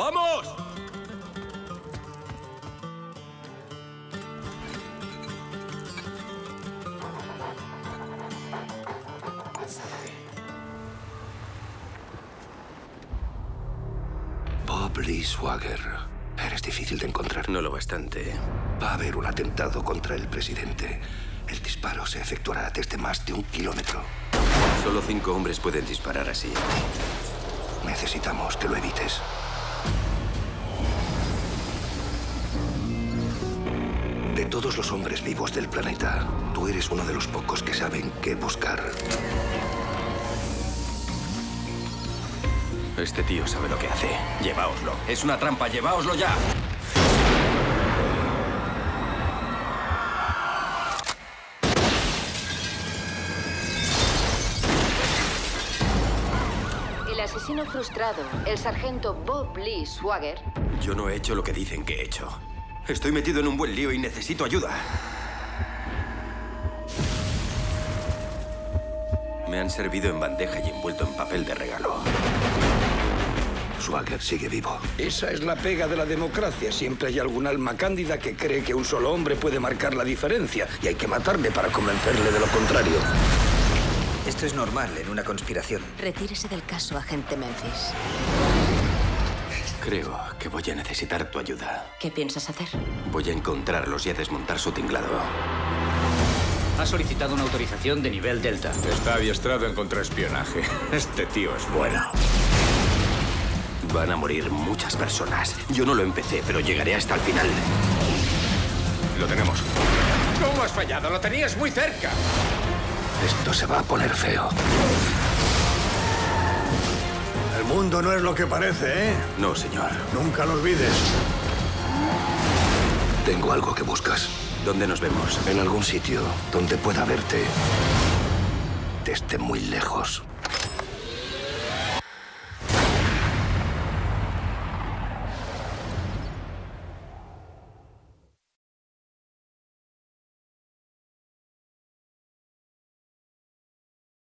¡Vamos! Bob Lee Swagger. Eres difícil de encontrar. No lo bastante. Va a haber un atentado contra el presidente. El disparo se efectuará desde más de un kilómetro. Solo cinco hombres pueden disparar así. Necesitamos que lo evites. Todos los hombres vivos del planeta, tú eres uno de los pocos que saben qué buscar. Este tío sabe lo que hace. Lleváoslo. Es una trampa, lleváoslo ya. El asesino frustrado, el sargento Bob Lee Swagger, Yo no he hecho lo que dicen que he hecho. Estoy metido en un buen lío y necesito ayuda. Me han servido en bandeja y envuelto en papel de regalo. Swagger sigue vivo. Esa es la pega de la democracia. Siempre hay algún alma cándida que cree que un solo hombre puede marcar la diferencia y hay que matarle para convencerle de lo contrario. Esto es normal en una conspiración. retírese del caso, agente Memphis. Creo que voy a necesitar tu ayuda. ¿Qué piensas hacer? Voy a encontrarlos y a desmontar su tinglado. Ha solicitado una autorización de nivel Delta. Está adiestrado en contraespionaje. Este tío es bueno. Van a morir muchas personas. Yo no lo empecé, pero llegaré hasta el final. Lo tenemos. ¿Cómo has fallado? Lo tenías muy cerca. Esto se va a poner feo. El mundo no es lo que parece, ¿eh? No, señor. Nunca lo olvides. Tengo algo que buscas. ¿Dónde nos vemos? En algún sitio donde pueda verte desde muy lejos.